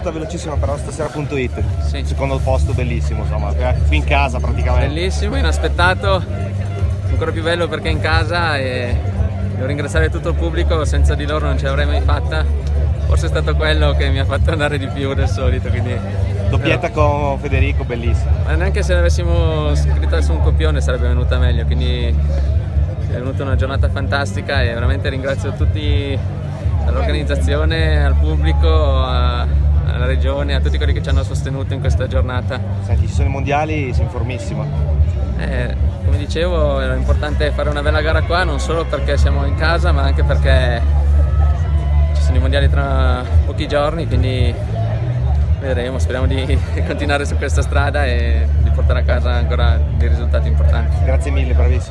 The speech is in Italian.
battuta velocissima però stasera.it. Sì. Secondo posto bellissimo, insomma, qui in casa praticamente. Bellissimo, inaspettato, ancora più bello perché in casa e devo ringraziare tutto il pubblico, senza di loro non ce l'avrei mai fatta. Forse è stato quello che mi ha fatto andare di più del solito, quindi Doppietta con Federico, bellissimo. Ma neanche se l'avessimo scritta su un copione sarebbe venuta meglio, quindi è venuta una giornata fantastica e veramente ringrazio tutti all'organizzazione, al pubblico, a- alla regione, a tutti quelli che ci hanno sostenuto in questa giornata. Senti, ci sono i mondiali, sei informissimo. Eh, come dicevo, era importante fare una bella gara qua, non solo perché siamo in casa, ma anche perché ci sono i mondiali tra pochi giorni, quindi vedremo, speriamo di continuare su questa strada e di portare a casa ancora dei risultati importanti. Grazie mille, bravissimo.